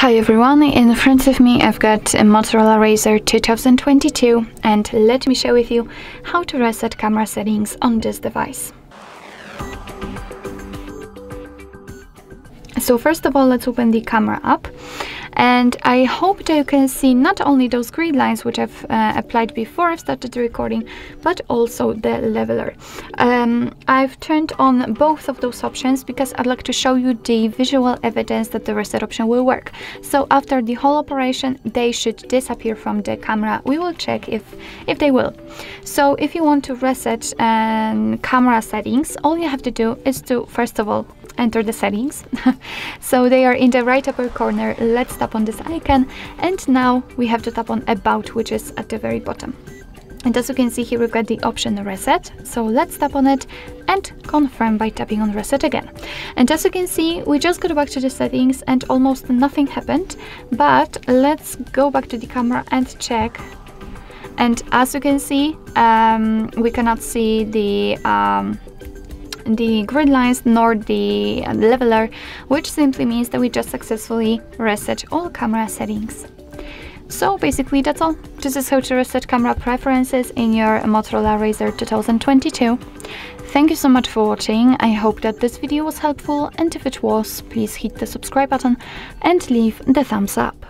Hi everyone, in front of me I've got a Motorola Razr 2022 and let me share with you how to reset camera settings on this device. So first of all, let's open the camera up and I hope that you can see not only those grid lines which I've uh, applied before I've started the recording, but also the leveler. Um, I've turned on both of those options because I'd like to show you the visual evidence that the reset option will work. So after the whole operation, they should disappear from the camera. We will check if, if they will. So if you want to reset um, camera settings, all you have to do is to, first of all, enter the settings. so they are in the right upper corner. Let's tap on this icon and now we have to tap on about which is at the very bottom. And as you can see here we've got the option reset, so let's tap on it and confirm by tapping on reset again. And as you can see we just got back to the settings and almost nothing happened, but let's go back to the camera and check and as you can see um, we cannot see the um, the grid lines nor the leveler, which simply means that we just successfully reset all camera settings. So basically that's all. This is how to reset camera preferences in your Motorola Razr 2022. Thank you so much for watching, I hope that this video was helpful and if it was, please hit the subscribe button and leave the thumbs up.